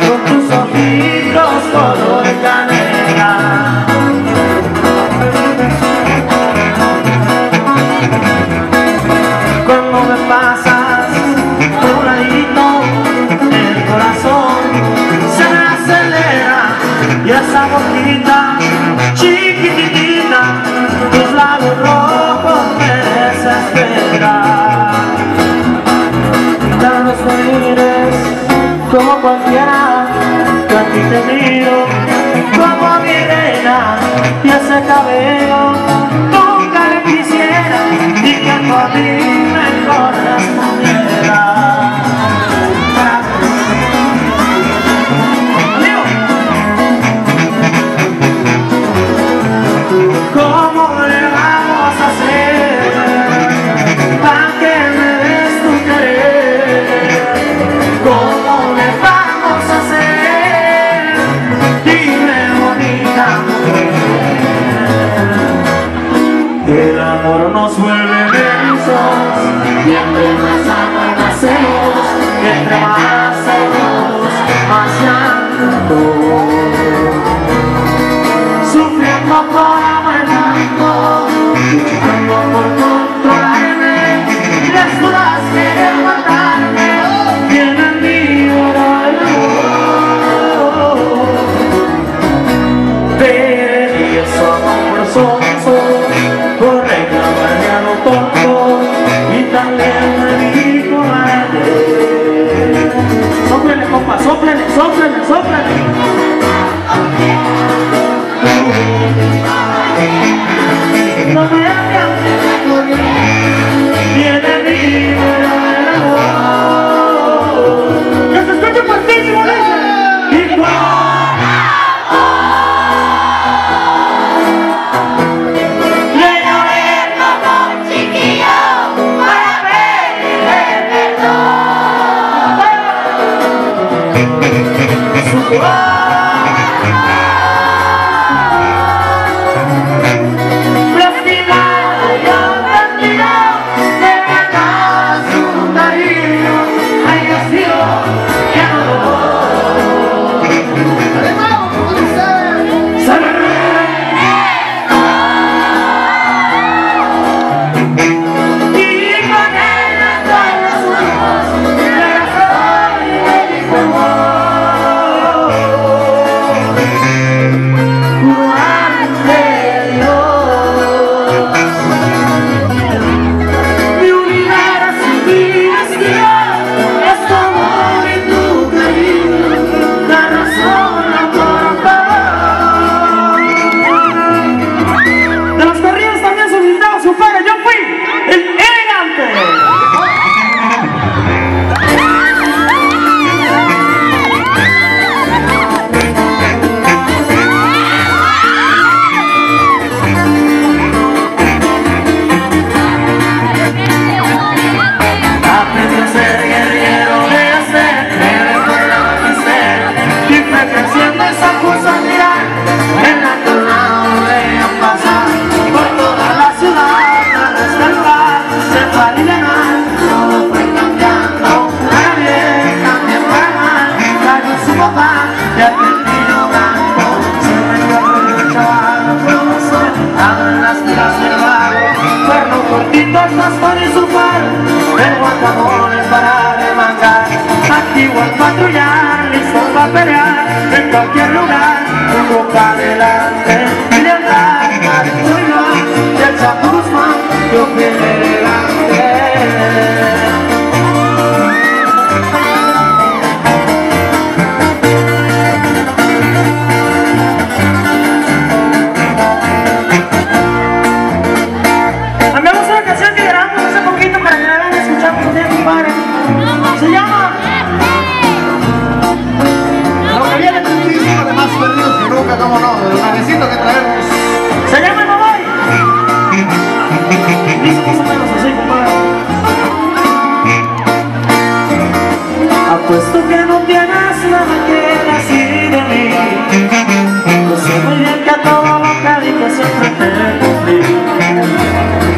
con tus ojitos color canela. Cuando me pasas por ahí el corazón se acelera y esa boquita chiquitita, tus labios rojos me desesperan. Ya no como cualquiera ese cabello nunca le quisiera y que por me ¿Cómo le vamos a hacer para que me des tu querer? ¿Cómo 와! cortito el tostón y su par, el guacamole para remangar, activo al patrullar, listo para pelear, en cualquier lugar, un boca adelante.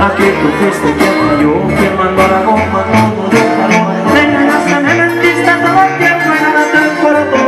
Aquel que fuiste que cayó quemando la goma como yo calor me todo el tiempo, me ganaste el corazón.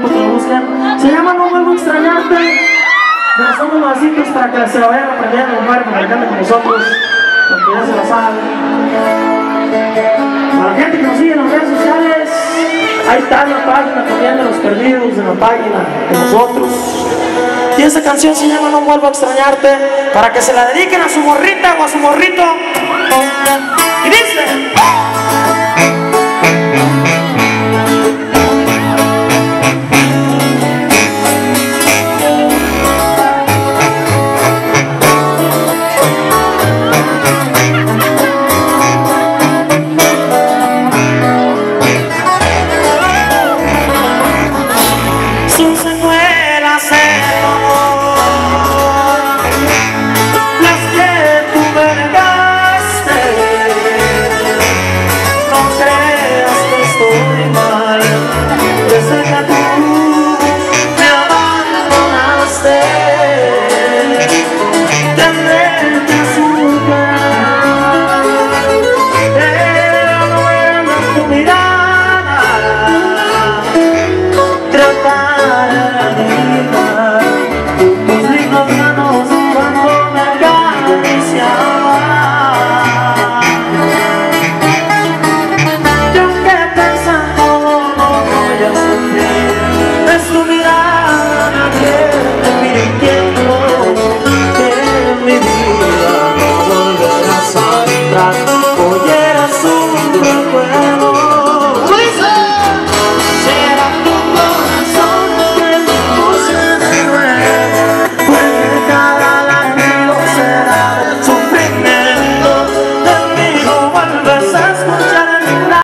También porque lo. Se llama No vuelvo a extrañarte. Pero son unos vasitos para que se vayan compadre, para que canten con nosotros, porque ya se lo saben. Para la gente que nos sigue en las redes sociales, ahí está la página también de los perdidos, en la página de nosotros. Y esa canción se llama No vuelvo a extrañarte, para que se la dediquen a su morrita o a su morrito. Y dice...